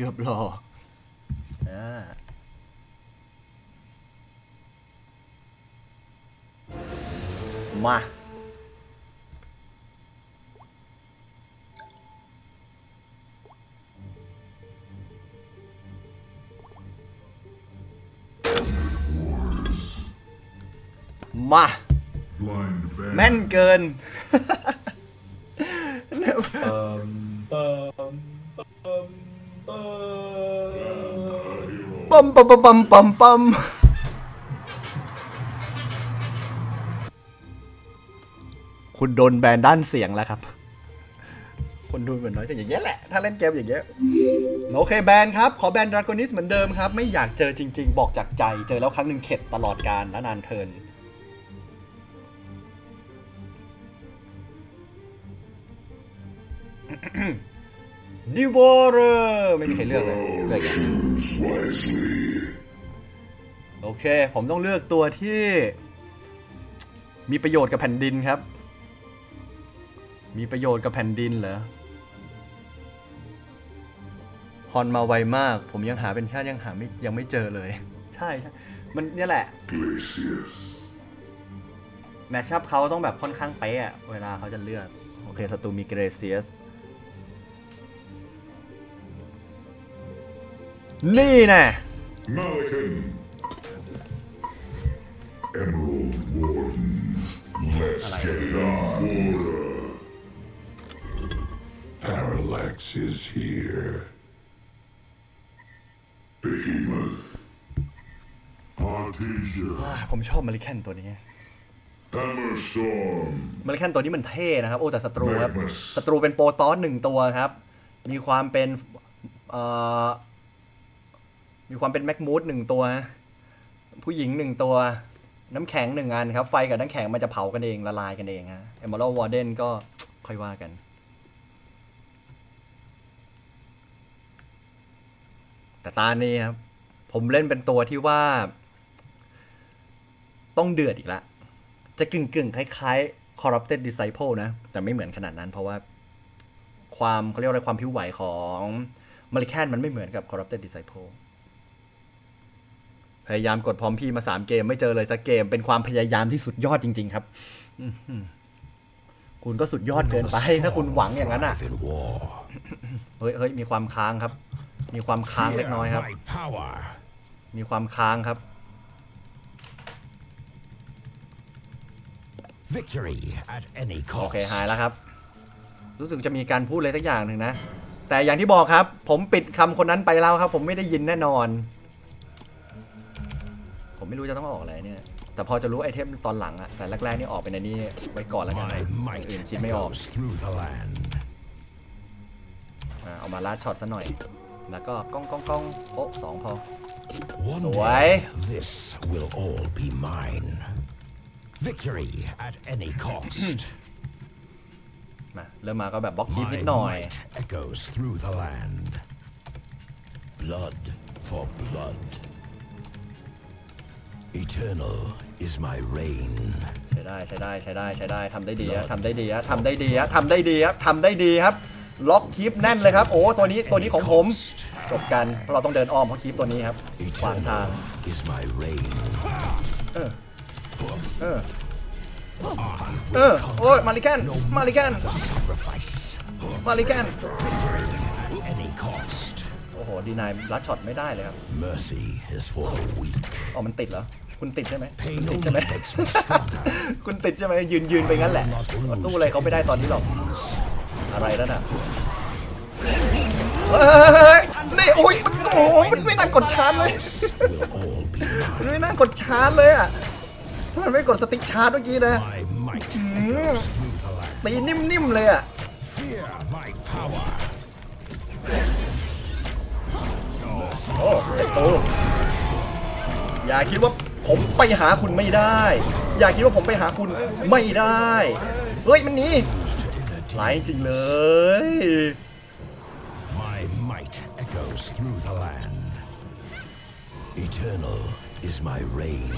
เกือบรออ่ามา มา Blind แม่น band. เกิน ปั๊มปั๊มปั๊มปั๊มปั๊มปั๊มคุณโดนแบนด้านเสียงแล้วครับ คนดูเหมือนน้อยจะอย่างเงี้ยแหละ ถ้าเล่นเกมอย่างเงี้ย โอเคแบนครับ ขอแบนดราก้อนิสเหมือนเดิมครับ ไม่อยากเจอจริง ๆ บอกจากใจ เจอแล้วครั้งหนึ่งเข็ดตลอดการและนานเทิน Devourer ไม่มีใครเลือกเลยเลือกอย่าง Wisely. โอเค ผมต้องเลือกตัวที่ มีประโยชน์กับแผ่นดินครับ มีประโยชน์กับแผ่นดินเหรอฮอนมาไวมาก ผมยังหาเป็นชาติยังหาไม่ยังไม่เจอเลย ใช่ใช่มันเนี่ยแหละ Glacius. match up เขาต้องแบบค่อนข้างเป๊ะอะเวลาเขาจะเลือก โอเคศัตรูมีเกรเซียส นี่แน่ Malikan. Emerald Warden. Let's get it on. Aura. Parallax is here. Behemoth. Artesia. ผมชอบมาริแคนตัวนี้ Hammer Storm. มาริแคนตัวนี้มันเท่นะครับ โอ้แต่ศัตรูครับ Magnus ศัตรูเป็นโปรตอสหนึ่งตัวครับ มีความเป็นเอ่อ มีความเป็นแมกมูดหนึ่งตัว ผู้หญิงหนึ่งตัว น้ำแข็งหนึ่งอันครับ ไฟกับน้ำแข็งมันจะเผากันเอง ละลายกันเองฮะเอม r ร l วอร์เดนก็ค่อยว่ากัน แต่ตานี้ครับ ผมเล่นเป็นตัวที่ว่า ต้องเดือดอีกแล้วจะกึ่งกึ่งคล้าย ๆ corrupted disciple นะ แต่ไม่เหมือนขนาดนั้นเพราะว่า ความเขาเรียกว่าอะไรความผิวไหวของมาริแคนมันไม่เหมือนกับ corrupted disciple พยายามกดพร้อมพี่มา 3 เกม ไม่เจอเลยสักเกม เป็นความพยายามที่สุดยอดจริง ๆ ครับอื้อหือคุณก็สุดยอดเกินไป ถ้าคุณหวังอย่างนั้นอะ in war. เฮ้ยเฮ้ยมีความค้างครับ มีความค้างเล็กน้อยครับ my power. มีความค้างครับ Victory at any โอ cost. เคหายแล้วครับ รู้สึกจะมีการพูดอะไรสักอย่างหนึ่งนะ แต่อย่างที่บอกครับ ผมปิดคำคนนั้นไปแล้วครับ ผมไม่ได้ยินแน่นอนผม ไม่รู้จะต้องออกอะไรเนี่ย แต่พอจะรู้ไอเทมตอนหลังอะแต่แรกๆนี่ออกเป็นในนี้ไว้ก่อนแล้วกัน My นะอย่าง might อื่นคิดไม่ออก echoes through the land. อะเอามาลาดช็อตซะหน่อย แล้วก็ก้องก้องก้องโอ๊ะสองพอ One Why? day, this will all be mine. Victory at any cost. มาเริ่มมาก็แบบบล็อกคี My นิดหน่อย might echoes through the land. Blood for blood. Eternal is my reign. ใช้ได้ใช้ได้ใช้ได้ใช้ได้ทำได้ดีฮะทำได้ดีฮะทำได้ดีฮะทำได้ดีครับทำได้ดีครับ ล็อกคีปแน่นเลยครับ โอ้ตัวนี้ตัวนี้ของผมจบกันเพราะเราต้องเดินอ้อมเพราะคีปตัวนี้ครับขวางทาง Eternal is my reign. เออเออเออโอ้ยมาริแกนมาริแกน Sacrifice. มาริแกน At any cost. โอ้โหดีนายลัดช็อตไม่ได้เลยครับ Mercy is for the weak. อ๋อมันติดเหรอคุณติดใช่ไหม Pain คุณติด only ใช่ไหม makes me stronger. คุณติดใช่ไหมยืนยืนไปงั้นแหละสู้อะไรเขาไม่ได้ตอนนี้หรอกอะไรนั่นน่ะเฮ้ยนี่โอ้ยมันโอ้โหมันไม่น่ากดชาร์จเลย will all be มัน mine. ไม่น่ากดชาร์จเลยอะถ้ามันไม่กดสติ๊กชาร์จเมื่อกี้นะ My might echoes through the land. ตีนิ่มๆเลยอะ Fear my power. โอ้ไอ้โตอย่าคิดว่าผมไปหาคุณไม่ได้ อย่าคิดว่าผมไปหาคุณไม่ได้ เฮ้ยมันหนีหลายจริงเลย My might echoes through the land. Eternal is my reign.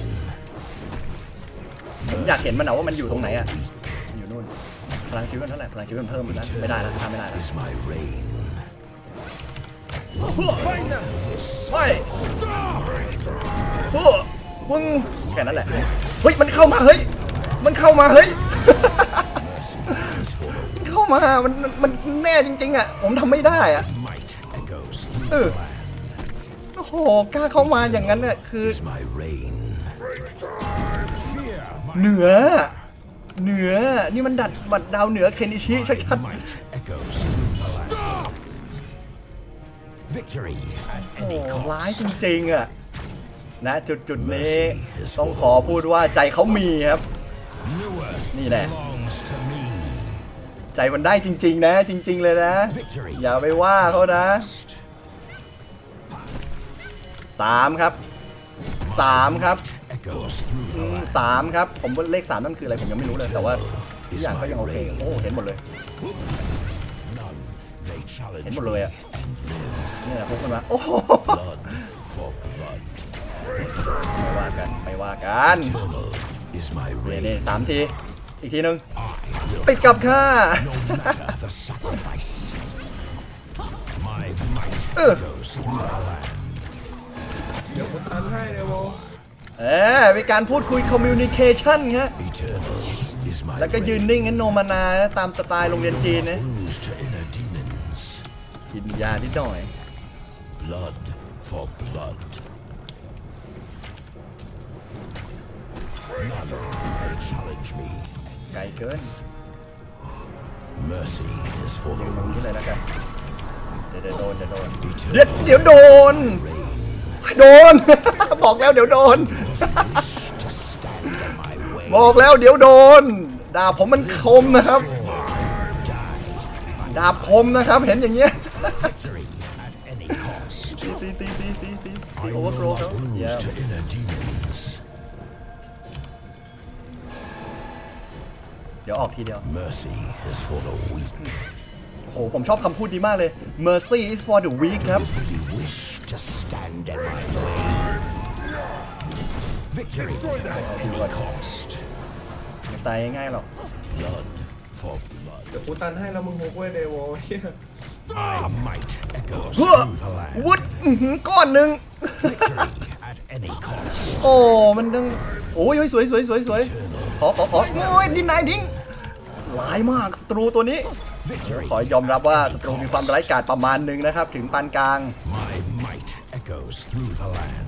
ผมอยากเห็นมันนะว่ามันอยู่ตรงไหนอะอยู่นู่น พลังชีวิตมันเท่าไหร่ พลังชีวิตมันเพิ่มนะไม่ได้แล้วทำไม่ได้แล้ว ไม่เฮ้อมึงแค่นั้นแหละ เฮ้ย มันเข้ามา เฮ้ย มันเข้ามา เฮ้ย เข้ามา มัน มันแน่จริง ๆ อะ ผมทำไม่ได้อะ เออ โอ้โห กล้าเข้ามาอย่างนั้นเนี่ยคือ เหนือ เหนือ นี่มันดัดบัดดาวเหนือเคนอิชิชัด might Victory at ๆโอ้ any โห cost. ร้ายจริงๆอะนะจุดจุดๆนี้ต้องขอพูดว่าใจเขามีครับ New earth นี่แหละ belongs to me. ใจมันได้จริง ๆ นะ จริง ๆ เลยนะ Victory อย่าไปว่าเขานะสามครับสามครับ echoes through อื the ม land. สามครับ ผมว่าเลขสามนั่นคืออะไรผมยังไม่รู้เลยแต่ว่าทุกอย่างก็ยังโอเคโอ้เห็นหมดเลย None they challenge เห็นหมดเลยอะ and live. นี่แหละพวกมันมาโอ้โห Blood for blood. ไม่ว่ากันไม่ว่ากัน Eternal is my นี่ reign. นี่สามที อีกทีหนึ่ง I will ติดกับข้า no matter the sacrifice. My might Ugh. goes through the land. เดี๋ยวกูตันให้เดี๋ยวโบเออมีการพูดคุยคอมมิวนิเคชันฮะ Eternal is my แล้วก็ยืน reign. นิ่งงั้นโนมานาตามสไตล์โรงเรียนจีนนะ กินยานิดหน่อย Blood for blood. None may challenge me. ไกลเกิน Mercy is for the ตรง weak. นี้เลยแล้วกันเดี๋ยวเดี๋ยวโดนเดี๋ยวโดน Eternal เดี๋ยวเดี๋ยวโดน โดน บอกแล้วเดี๋ยวโดน to stand in my way. บอกแล้วเดี๋ยวโดน ดาบผมมันคมนะครับ ดาบคมนะครับ เห็นอย่างเงี้ย Victory at any cost. ตีตีตีตีตีตี I โอเวอ will ร์โกร not ครับ lose เยี่ยม to inner demons. เดี๋ยวออกทีเดียว Mercy is for the weak. โอ้โห ผมชอบคำพูดนี้มากเลย mercy is for the weak ครับ If you wish to stand in my way. Victory at any cost. ไม่ตายง่ายๆหรอก Blood for blood. เดี๋ยวกูตันให้แล้วมึงฮุกไว้เดโวเฮีย My might echoes เฮ้อ through the land. วุดอื้อหือก้อนหนึ่ง Victory at any cost. โอ้ มันต้องโอ้ยสวยสวยสวยสวยขอขอขอโอ้ยดินายทิ้งร้ายมากศัตรูตัวนี้ Victory. ขอยอมรับว่าศัตรูมีความร้ายกาจประมาณหนึ่งนะครับ ถึงปานกลาง My might echoes through the land.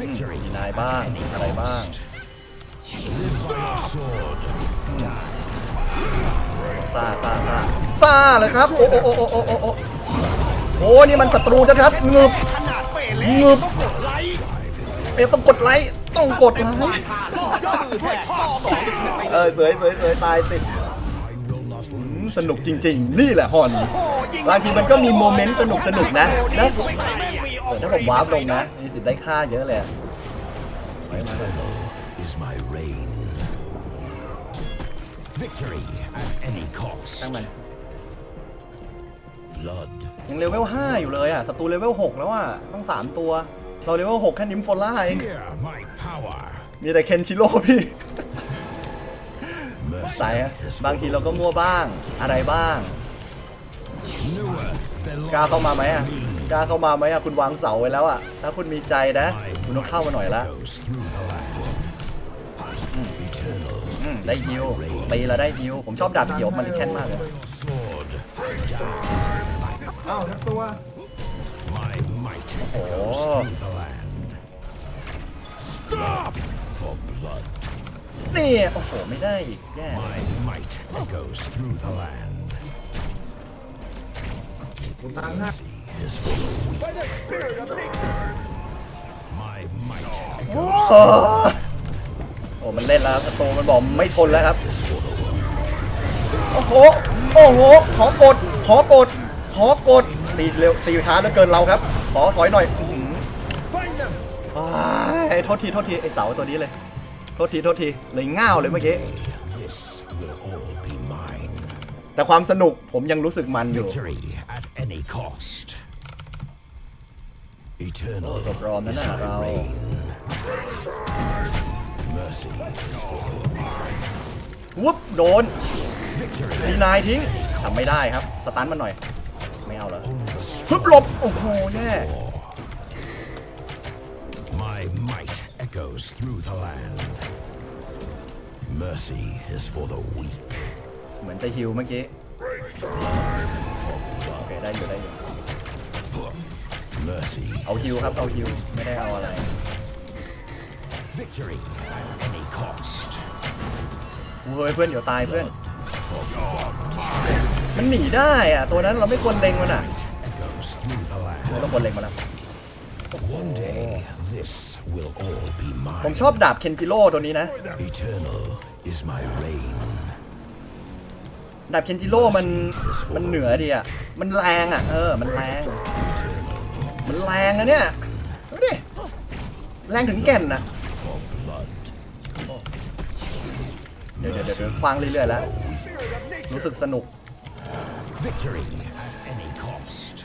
Victory มีนายบ้างอะไรบ้าง Live by your sword. ซาซาซาซาเลยครับ โอ้โอ้โอ้โอ้โอ้โอ้โอ้โอ้นี่มันศัตรูชัดๆงึบงึบเอ๊ะต้องกดไลค์ต้องกดไลค์เออสวยสวยสวยตายติดสนุกจริง ๆ นี่แหละฮอนบางทีมันก็มีโมเมนต์สนุกสนุกนะนะถ้าผม warp ลงนะมีสิทธิ์ได้ค่าเยอะเลย Victory at any cost. มัน Blood ยังเลเวล5อยู่เลยอะศัตรูเลเวล6แล้วอะต้อง3ตัว เราเลเวล6แค่นิมโฟล่าเอง Fear my power. มีแต่เคนชิโร่พี่ Mercy สายอะ is บางทีเราก็มั่วบ้าง อะไรบ้าง New earth กล้า belongs เข้ามาไหม to อะ me. กล้าเข้ามาไหมอะคุณวางเสาไว้แล้วอะถ้าคุณมีใจนะ My คุณต้องเข้ามาหน่อยละ ได้ฮิวตีแล้วได้ฮิวผมชอบดาบเขียวมันแค่นมากเลย sword. อ้าวทักตัว My might Oh. echoes through the land. Stop for blood. นี่โอ้โหไม่ได้อีกแย่ My might echoes through the land. กูตันให้ Mercy อ้มันเล่นแล้วศัตรูมันบอกไม่ทนแล้วครับ is for the weak. โอ้โห โอ้โห ขอกด ขอกด ขอกด ตีเร็ว ตีช้าเหลือเกินเราครับ ขอถอยหน่อยอื้อหือว้ายโทษที โทษที ไอเสาตัวนี้เลย โทษที โทษที เลยง่าวเลยเมื่อกี้ This will all be mine. แต่ความสนุกผมยังรู้สึกมันอยู่ Victory at any cost. Eternal รบรอมนั่น is น่ะ my เรา วุบโดน Victory ดีนายทิ้งทำไม่ได้ครับ สตันมันหน่อย ไม่เอาเหรอ Only the ฮึบหลบ โอ้โหแย่ My might echoes through the land. Mercy is for the weak. เหมือนจะฮิวเมื่อกี้ โอเค ได้อยู่ได้อยู่ Mercy เอาฮิวครับ เอาฮิว ไม่ได้เอาอะไร เฮ้ยเพื่อนเดี๋ยวตายเพื่อน มันหนีได้อะตัวนั้นเราไม่ควรเล็งมันอะ Echoes through the เรา land. ควรเล็งมันแล้ว One day, this will all be ผม mine. ชอบดาบเคนจิโร่ตัวนี้นะ Eternal is my reign. ดาบเคนจิโร่มันมันเหนือดีอะมันแรงอะเออ มันแรง มันแรงอะเนี่ยดูดิแรงถึงแก่นอะ เดี๋ยวเดี๋ยวเดี๋ยวคว้างเรื่อยๆแล้ว รู้สึกสนุก Victory at any cost.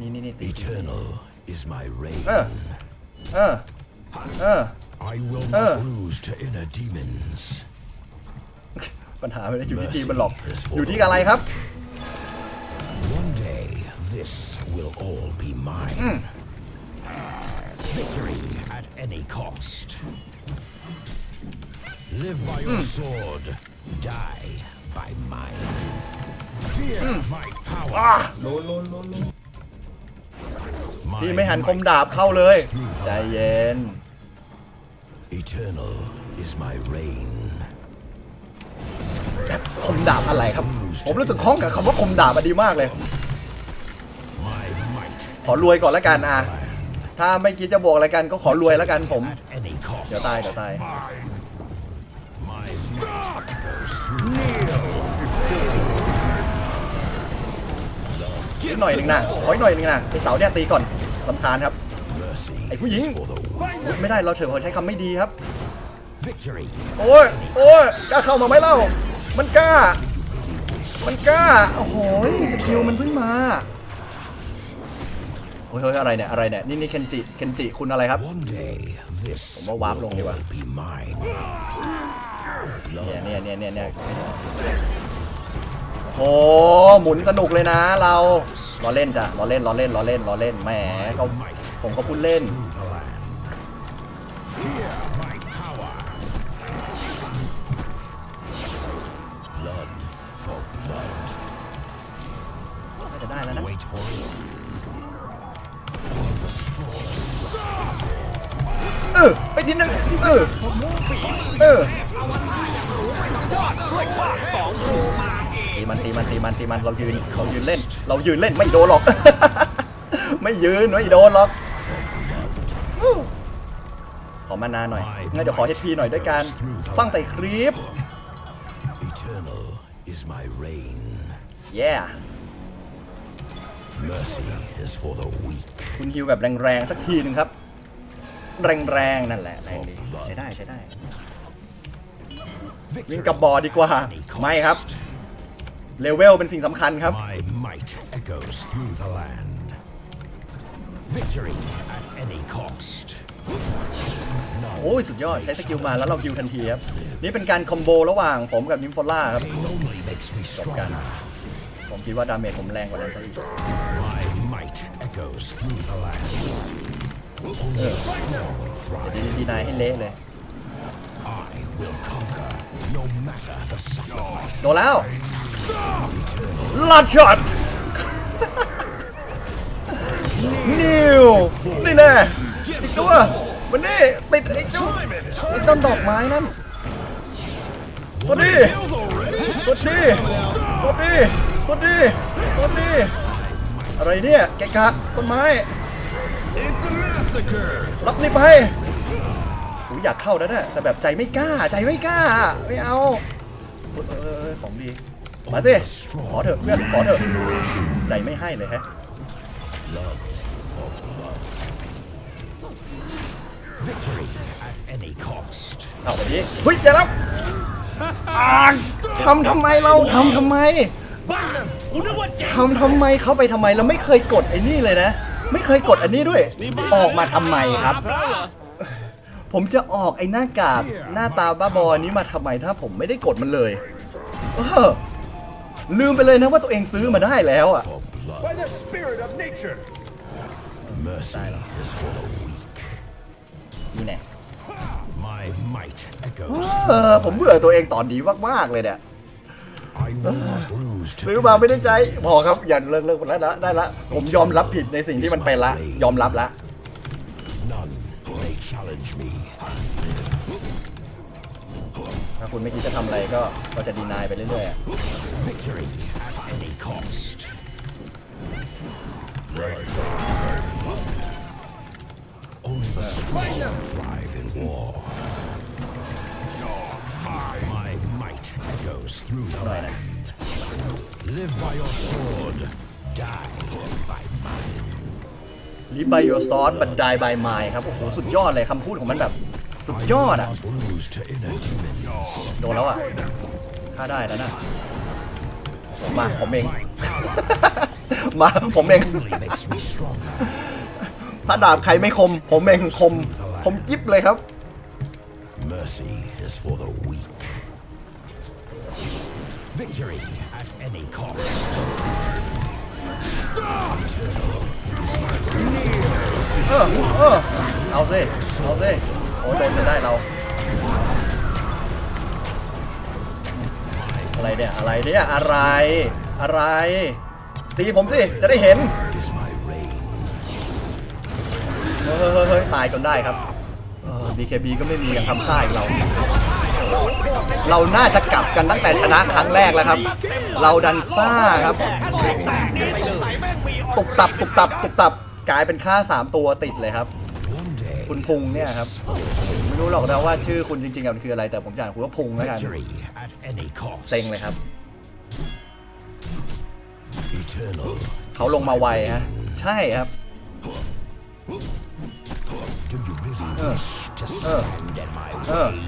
นี่นี่นี่ตี Eternal is my reign. เออเออเออ I will Uh. not lose to inner demons. ปัญหาไม่ได้อยู่ที่ทีมมันหรอก อยู่ที่อะไรครับ One day, Live by your sword, die by mine. Fear my power. ลุ้นลุ้นลุ้นลุ้น My พี่ไม่หันคม might ดาบเข้าเลย ใจเย็น Eternal is my reign. คมดาบอะไรครับ ผมรู้สึกคล้องกับคำว่าคมดาบอะดีมากเลย My might ขอรวยก่อนละกันอะ ถ้าไม่คิดจะบวกอะไรกันก็ขอรวยแล้วกันผม at any cost. เดี๋ยวตายเดี๋ยวตาย My might echoes through อีกหน่อยหนึ่งนะขออีกหน่อยหนึ่งนะไอเสาเนี่ยตีก่อนลำคาญครับ ไอ้ผู้หญิง ไม่ได้เราเฉยเขาใช้คำไม่ดีครับ โอ้ย โอ้ยกล้าเข้ามาไหมเล่า มันกล้า มันกล้า โอ้โห skill มันเพิ่งมาเฮ้ยเฮ้ยอะไรเนี่ย อะไรเนี่ย นี่นี่เคนจิ เคนจิ คุณอะไรครับ ผมว่า warp ลงดีกว่า เนี่ยเนี่ยเนี่ยเนี่ยเนี่ยโอ้หมุนสนุกเลยนะเราล้อเล่นจ้ะล้อเล่นล้อเล่นล้อเล่นล้อเล่นแหมก็ผมก็พูดเล่นน่าจะได้แล้วนะเออไปนิดนึงเออเออ ตีมันตีมันตีมันตีมันเรายืนเรายืนเล่น เรายืนเล่นไม่โดนหรอก ไม่ยืนไม่โดนหรอกอู้ขอมานานหน่อยงั้นเดี๋ยวขอ HP หน่อยด้วยการฟังใส่คลิป Eternal is my reign. yeah Mercy is for the weak. คุณฮิวแบบแรงๆสักทีหนึ่งครับ แรงๆนั่นแหละแรงดีใช้ได้ใช้ได้ วิ่งกับบอดีกว่า ไม่ครับ เลเวลเป็นสิ่งสำคัญครับ My might echoes through the land. Victory at any cost. โอ้ย สุดยอด ใช้สกิลมาแล้วเราฮิวทันทีครับ นี่เป็นการ combo ระหว่างผมกับนิมโฟล่าครับ Pain only makes me stronger. ผมคิดว่า damage ผมแรงกว่านั้นซะอีก My might echoes through the land. Only the strong เดี๋ยว thrive. ดีดีนายให้เละเลย I will conquer, โดนแล้ว last shotนิวนี่แน่อีกตัวมันนี่ติดไอ้จุ๊ไอ้ต้นดอกไม้นั่นสวัสดีสวัสดีสวัสดีสวัสดีสวัสดีอะไรเนี่ยแกะกะต้นไม้รับนี่ไป อยากเข้าแล้วนะแต่แบบใจไม่กล้า ใจไม่กล้า ไม่เอาเออเออเออของดี มาสิขอเถอะเพื่อนขอเถอะใจไม่ให้เลยแฮะ Victory at any cost. เอาแบบนี้เฮ้ยเจอแล้วอ่านทำทำไมเราทำทำไมทำทำไมเข้าไปทำไมเราไม่เคยกดไอ้นี่เลยนะ ไม่เคยกดอันนี้ด้วย ออกมาทำไมครับ ผมจะออกไอ้หน้ากากหน้าตาบ้าบอนี้มาทำไมถ้าผมไม่ได้กดมันเลยเออลืมไปเลยนะว่าตัวเองซื้อมาได้แล้วอะ For By the spirit of nature. Mercy is for the weak. นี่แน่ My might echoes. เออผมเบื่อตัวเองตอนนี้มาก ๆ เลยเนี่ย I will not lose to ซื้อมาไม่ได้ใจพอครับอย่าเลิกเลิกแล้วนะได้ละ ผมยอมรับผิดในสิ่งที่มันเป็นละ ยอมรับละ ถ้าคุณไม่คิดจะทำอะไรก็ก็จะดีนายไปเรื่อยๆอะ Victory at any cost. Only the strong thrive in war. My might echoes through the หน่อยนะ land. Live by your sword, die by mine. ลิบายโยซอสบันไดบายไม้ครับ โอ้โห สุดยอดเลยคำพูดของมันแบบ สุดยอดอะ โดนแล้วอะฆ่าได้แล้วนะมา ผมเอง มา ผมเอง ถ้าดาบใครไม่คม ผมเองคม คมจิ๊บเลยครับ เออเออเอาสิเอาสิโอ้โดนจะได้เราอะไรเนี่ยอะไรเนี่ยอะไรอะไรตีผมสิจะได้เห็นเฮ้ยเฮ้ยเฮ้ยตายจนได้ครับออ BKB ก็ไม่มีอย่างทำซ่าอีกเรา เราน่าจะกลับกันตั้งแต่ชนะครั้งแรกแล้วครับ เราดัน ซ่าครับตุกตับตุกตับตุกตับกลายเป็นค่า 3 ตัวติดเลยครับ One day. คุณพุงเนี่ยครับไม่รู้หรอกนะว่าชื่อคุณจริงๆอะมันคืออะไร แต่ผมจะอ่านคุณว่าพุงแล้วกัน Victory at any cost. เซ็งเลยครับ Eternal. เขาลงมาไวฮะใช่ครับ Do you really Uh. wish to Uh. stand in my Uh. way?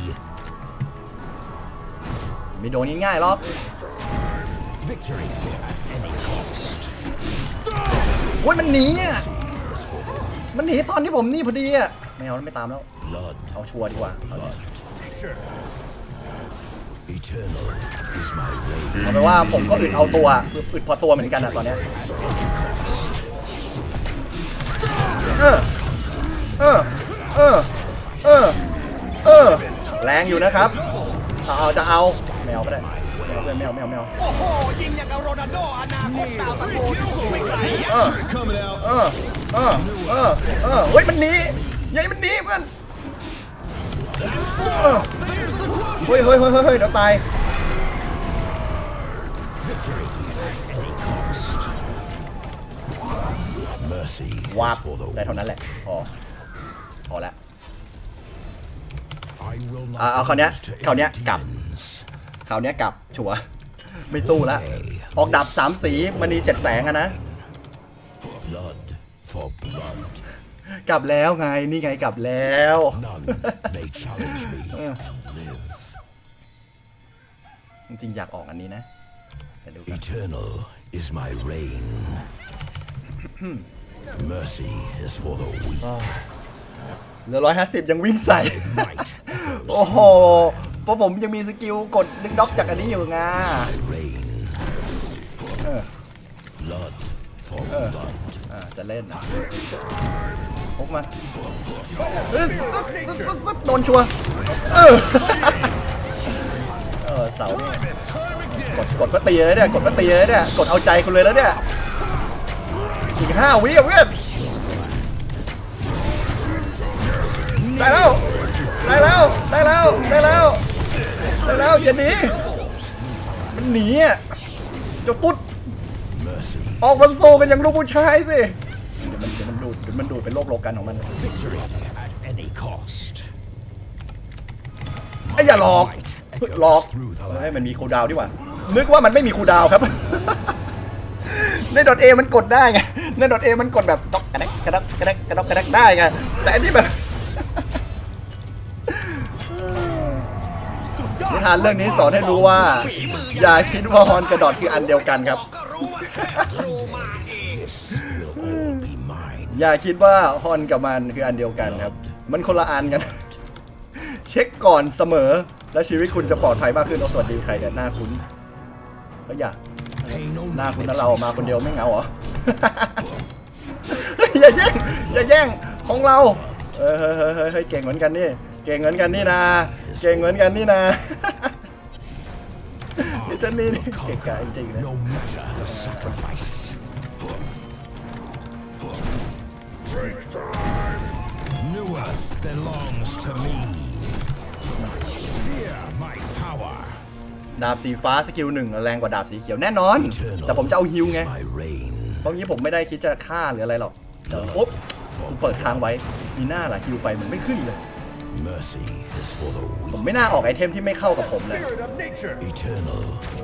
ไม่โดนง่ายๆหรอก Victory at any cost. โอ้ยมันหนีอะ มันหนีตอนที่ผมนี่พอดีอะ ไม่เอาแล้วไม่ตามแล้ว Blood. เอาชัวร์ดีกว่าเอาเลย Eternal is my reign. เอาเป็นว่าผมก็อึดเอาตัวอึดพอตัวเหมือนกันอะตอนเนี้ยเออ เออ เออ เออ เออ แรงอยู่นะครับ เอาเอาจะเอาไม่เอาก็ได้ไม่ เอาเพื่อนไม่เอาไม่เอาไม่เอาโอ้โหยิงอย่างกับโรนัลโดอนาคตดาวตะโกนสูงไม่ไกลเออเออเออเออเออเฮ้ยมันหนียัยมันหนีเพื่อนเฮ้ยเฮ้ยเฮ้ยเฮ้ยเดี๋ยวตายวาบได้เท่านั้นแหละพอพอแล้ว I will not อะเอาคราวเนี้ยคราวเนี้ยกลับ คราวเนี้ยกลับชัวร์ไม่สู้แล้วออกดับสามสีมณีเจ็ดแสงอะนะ Blood for blood. กลับแล้วไงนี่ไงกลับแล้ว None may challenge me and live. จริงๆอยากออกอันนี้นะแต่ดูกัน Eternal is my reign. Mercy is for the weak. เหลือร้อยห้าสิบยังวิ่งใส่ Might โอ้โห เพราะผมยังมีสกิลกดดึงด็อกจากอันนี้อยู่ไงเออ Blood for Uh. blood. อ่าจะเล่นนะพกมาเออซึบซึบซึบซึบโดนชัวเออเออเสากดกดก็ตีเลยเนี่ยกดก็ตีเลยเนี่ยกดเอาใจคุณเลยแล้วเนี่ยอีกห้าวิอะเพื่อนได้แล้วได้แล้วได้แล้วได้แล้ว ได้แล้วอย่าหนีมันหนีอะเจ้าตุ๊ด Mercy. ออกมาโซกันอย่างลูกผู้ชายสิเดี๋ยวมันเดี๋ยวมันดูดเดี๋ยวมันดูดเป็นโรคโลกันของมัน Victory at any cost. ไอ้อย่าหลอกหลอกเฮ้ยมันมีคูลดาวน์ดีกว่านึกว่ามันไม่มีคูลดาวน์ครับในดอทเอมันกดได้ไงในดอทเอมันกดแบบด็อกกระแดกกระดักกระแดกกระดอกกระแดกได้ไงแต่อันนี้แบบ นิทานเรื่องนี้สอนให้รู้ว่า อย่าคิดว่าฮอนกระดอดคืออันเดียวกันครับก็รู้ว่าแค่ครูมาเอง Will all be mine. อย่าคิดว่าฮอนกับมันคืออันเดียวกันครับ มันคนละอันกัน เช็คก่อนเสมอ และชีวิตคุณจะปลอดภัยมากขึ้นเอาสวัสดีใครเนี่ยหน้าคุ้นก็อย่าอะไร Pay no หน้าคุณ mind นั่น to เรา me มาคนเดียว strong. ไม่เหงาเหรอเฮ้ยอย่าแย่ง อย่าแย่งของเรา เฮ้ยเฮ้ยเฮ้ยเฮ้ยเฮ้ยเก่งเหมือนกันนี่ เก่งเหมือนกันนี่นะเก่งเหมือนกันนี่นะไอ้เจ้านี่นี่เก่งกาจจริงๆนะ No matter the sacrifice. New Earth belongs to me. Fear my power. ดาบสีฟ้า skill หนึ่งแรงกว่าดาบสีเขียวแน่นอน แต่ผมจะเอาฮิวไง is my reign. เพราะงี้ผมไม่ได้คิดจะฆ่าหรืออะไรหรอกเดี๋ยวปุ๊บกูเปิดทางไว้มีหน้าล่ะฮิวไปมันไม่ขึ้นเลย Mercy is for the ผม weak. ไม่น่าออก item ที่ไม่เข้ากับผมเลย Eternal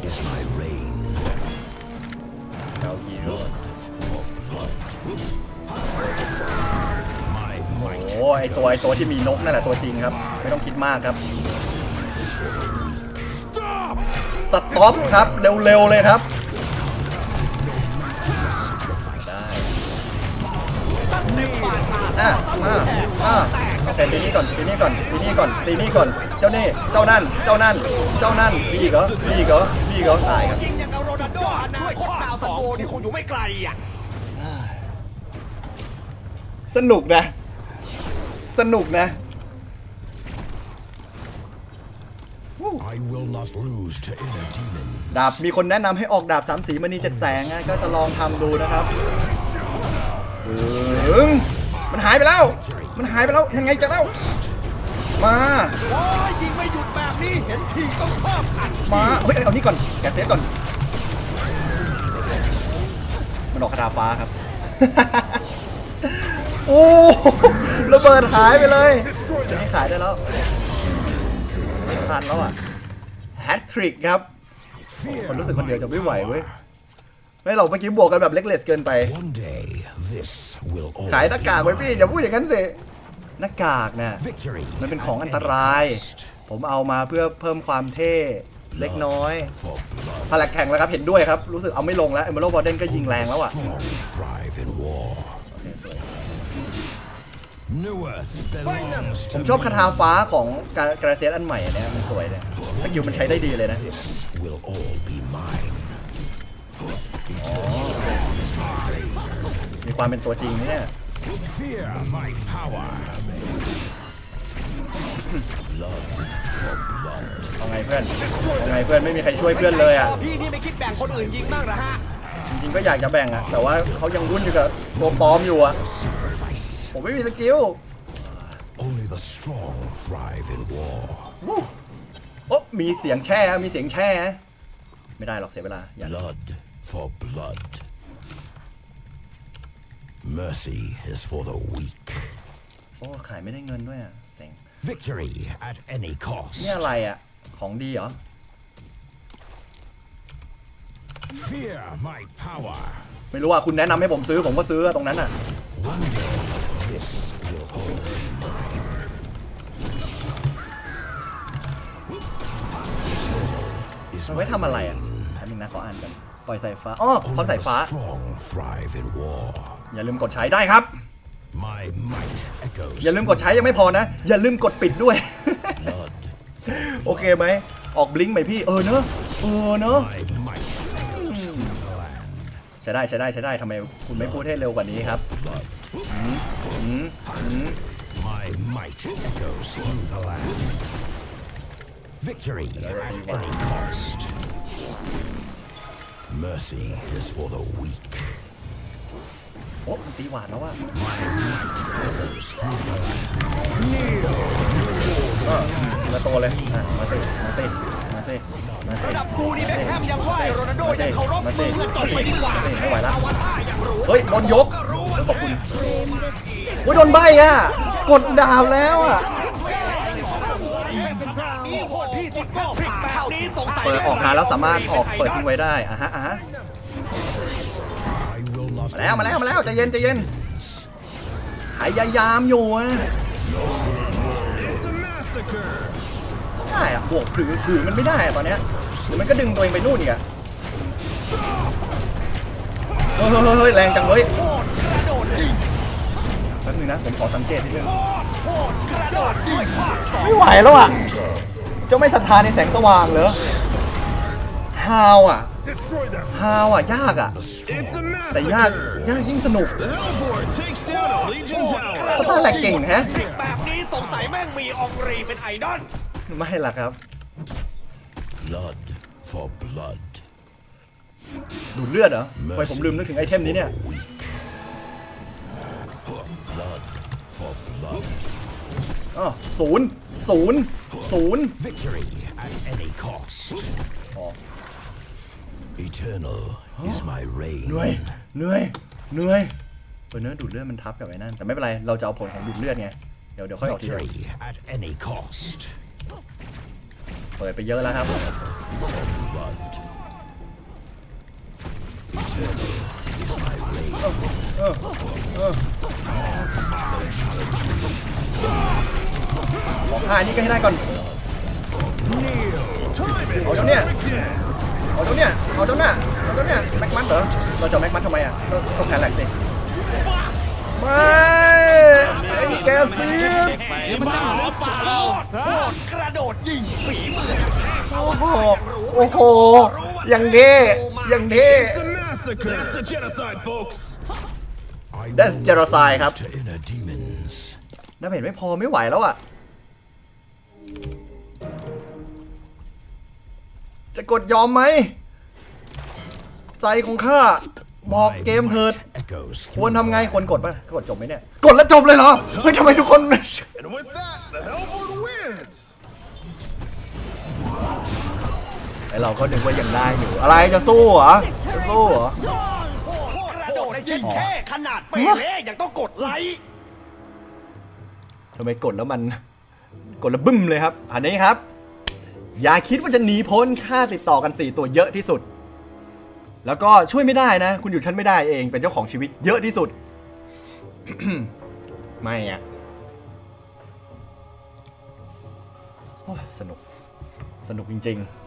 is my reign. เอาฮิว My might โอ้ไอตัวไอตัวที่มีนกนั่นแหละตัวจริงครับ ไม่ต้องคิดมากครับสต็อปครับ เร็วๆเลยครับ อะอะอะโอเคตีนี่ก่อนตีนี่ก่อนตีนี่ก่อนตีนี่ก่อน เจ้านี่ เจ้านั่น เจ้านั่น เจ้านั่นมีอีกเหรอมีอีกเหรอมีอีกเหรอตายครับยิงอย่างกับโรนัลโดอนาคตดาวซันโบนี่คงอยู่ไม่ไกลอะสนุกนะ สนุกนะ I will not lose to inner demons. ดาบมีคนแนะนำให้ออกดาบสามสีมณีเจ็ดแสงนะก็จะลองทำดูนะครับถึง มันหายไปแล้ว มันหายไปแล้วยังไงจะเล่ามาโอ้ยยิงไม่หยุดแบบนี้เห็นทีต้องชอบอัดมาเฮ้ยเอานี่ก่อนแกะเซฟก่อนมันออกคาถาฟ้าครับโอ้ระเบิดหายไปเลยจะให้ขายได้แล้วไม่ทันแล้วอะแฮตทริกครับคนรู้สึกคนเดียวจะไม่ไหวเว้ย ไม่หรอกเมื่อกี้บวกกันแบบเล็กเลสเกินไป One day, this will all ขายหน้ากากไว้พี่อย่าพูดอย่างนั้นสิหน้ากากน่ะ Victory. มันเป็นของอัน at ต any ราย cost. ผมเอามาเพื่อเพิ่มความเท่เล็กน้อย For blood. พลักแข่งแล้วครับเห็นด้วยครับรู้สึกเอาไม่ลงแล้วเอเมอรัลบอเดนก็ยิงแรงแล้วอะ Strong thrive in war. New Earth belongs ผ to มชอบ me. คาถาฟ้าของการกราเซียสอันใหม่อันเนี้ยมันสวยเลยสกิลมันใช้ได้ดีเลยนะ มีความเป็นตัวจริงเนี่ย Fear my power. เอาไงเพื่อนเอาไงเพื่อนไม่มีใครช่วยเพื่อนเลยอะพี่นี่ไม่คิดแบ่งคนอื่นยิงบ้างเหรอฮะจริงๆก็อยากจะแบ่งอะแต่ว่าเขายังวุ่นอยู่กับตัวปลอมอยู่อะ Sacrifice. ผมไม่มีสกิล Only the strong thrive in war. โอ้มีเสียงแช่ฮะมีเสียงแช่ฮะไม่ได้หรอกเสียเวลาอย่า Blood for blood. Mercy is for the weak. โอ้ขายไม่ได้เงินด้วยอะเสียง Victory at any cost. นี่อะไรอะ ของดีเหรอ Fear my power. ไม่รู้อะคุณแนะนำให้ผมซื้อผมก็ซื้ออะตรงนั้นอะ One day, this will all be mine. Is มันไว้ my ทำอะไรอะ reign. อันนึงนะขออ่านกัน ปล่อยสายฟ้าอ๋อพร้อม Only สาย the ฟ้า strong thrive in war. อย่าลืมกดใช้ได้ครับ My might echoes. อย่าลืมกดใช้ยังไม่พอนะ อย่าลืมกดปิดด้วย blood. โอเคไหม ออกบลิงก์ไหมพี่ เออเนอะเออเนอะ My might echoes through the land. ใช้ได้ใช้ได้ใช้ได้ทำไมคุณไม่พูดให้เร็วกว่านี้ครับ Mercy is for the weak. โอ้มันตีหวานแล้วว่ะ My might echoes through the land. เออทีละตัวเลยอะมาสิมาสิมาสิมาสิระดับกูนี่แบ็คแฮมยังไหวโรนัลโดยังเคารพมามึสิงอะจบไปดีกว่ามาสิไม่ไหวแล้วอวตารอย่างรู้เฮ้ยโดนยกขอบคุณโอ้ยโดนใบอะกดดาวแล้วอะนี่โหดพี่ติดก็ทริกแบบนี้สงสัย เปิดออกมาแล้วสามารถออกเปิดทิ้งไว้ได้อะฮะอะฮะ I will not มาแล้วมาแล้วมาแล้วใจเย็นใจเย็นพยายามอยู่อะได้อะบวกผือผือมันไม่ได้อะตอนเนี้ยเดี๋ยวมันก็ดึงตัวเองไปนู่นอีกอะเฮ้ยเฮ้ยเฮ้ยแรงจังเว้ยโหดกระโดดยิงแป๊บนึงนะผมขอสังเกตนิดนึงโหดกระโดดยิงภาคสองไม่ไหวแล้วอะ เจ้าไม่ศรัทธาในแสงสว่างเหรอฮาวอะ Destroy them. ฮาวอะ ยากอะ It's a แต่ยาก massacre. ยากยิ่งสนุก The Hellborn takes down a Legion ส tower. ตาร์แหลกเก่งแฮะแบบนี้สงสัยแม่งมีองรีเป็นไอดอลไม่ล่ะครับ Blood for blood. ดูดเลือดเหรอทำไมผมลืมนึกถึงไอเทมนี้เนี่ย Blood for blood. อ๋อศูนย์ ศูนย์ศูนย์ Victory at any cost. อ๋อ Eternal is my เหนื่อย reign. เหนื่อยเหนื่อยเออเนื้อดูดเลือดมันทับกับไอ้นั่น แต่ไม่เป็นไร เราจะเอาผลของดูดเลือดไง เดี๋ยวเดี๋ยวค่อยออกทีเดียว Victory at any cost. เปิดไปเยอะแล้วครับ Blood. Eternal is my reign. ขอฆ่าอันนี้ก็ให้ได้ก่อนเอาเจ้าเนี่ยเอาเจ้าเนี่ยเอาเจ้าเนี่ยเอาเจ้าเนี่ยแม็กมัดเหรอเราจะเอาแม็กมัดทำไมอะเราต้องแพ้แหลกสิไม่ไอ้แกเซียนบ้าหรือเปล่าโคตรกระโดดยิงฝีมือโอ้โหโอ้โหอย่างเท่อย่างเท่ It's a massacre. That's a genocide, folks. I That's will genocide ครับ to inner demons. น้ำเห็นไม่พอไม่ไหวแล้วอะ จะกดยอมไหม ใจของข้าบอก My เกมเถิด might echoes ควร through ทำไง the ควรกดป่ะกดจบไหมเนี่ย กดแล้วจบเลยเหรอเฮ้ยทำไมทุกคน And with that, the Hellborn wins. ไอเราก็นึกว่ายังได้อยู่ อะไรจะสู้เหรอจะสู้เหรอโคตรกระโดดยิงแค่ขนาดเปเล่ยังต้องกดไลค์ทำไมกดแล้วมัน กดแล้วบึ้มเลยครับ อันนี้ครับ อย่าคิดว่าจะหนีพ้นค่าติดต่อกัน 4 ตัวเยอะที่สุด แล้วก็ช่วยไม่ได้นะ คุณอยู่ชั้นไม่ได้เองเป็นเจ้าของชีวิตเยอะที่สุด ไม่อะสนุก สนุกจริง ๆ